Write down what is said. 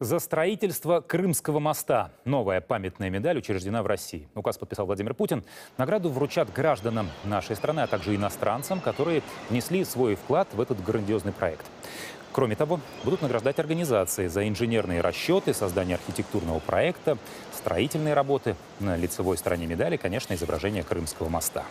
За строительство Крымского моста. Новая памятная медаль учреждена в России. Указ подписал Владимир Путин. Награду вручат гражданам нашей страны, а также иностранцам, которые внесли свой вклад в этот грандиозный проект. Кроме того, будут награждать организации за инженерные расчеты, создание архитектурного проекта, строительные работы. На лицевой стороне медали, конечно, изображение Крымского моста.